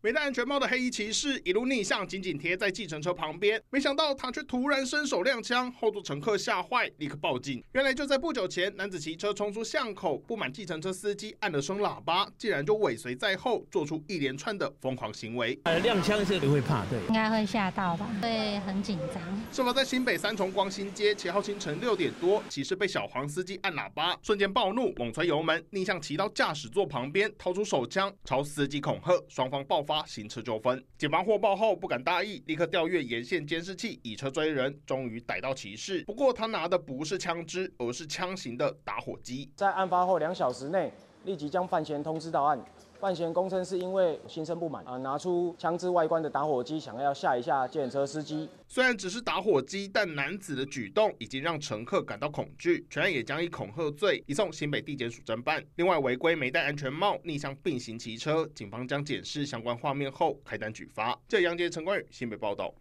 没戴安全帽的黑衣骑士一路逆向，紧紧贴在计程车旁边，没想到他却突然伸手亮枪，后座乘客吓坏，立刻报警。原来就在不久前，男子骑车冲出巷口，不满计程车司机按了声喇叭，竟然就尾随在后，做出一连串的疯狂行为。呃，亮枪是会怕，对，应该会吓到吧，会很紧张。事发在新北三重光新街，七号清晨六点多，骑士被小黄司机按喇叭，瞬间暴怒，猛捶油门，逆向骑到驾驶座旁边，掏出手枪朝司机恐吓，双方爆发行车纠纷。警方获报后不敢大意，立刻调阅沿线监视器，以车追人，终于逮到骑士。不过他拿的不是枪支，而是枪型的打火机。在案发后两小时内，立即将范闲通知到案。范闲供称是因为心生不满啊，拿出枪支外观的打火机，想要吓一下检车司机。虽然只是打火机，但男子的举动已经让乘客感到恐惧，全案也将以恐吓罪移送新北地检署侦办。另外，违规没戴安全帽、逆向并行骑车，警方将检视相关画面后开单举发。这杨杰、陈冠宇新北报道。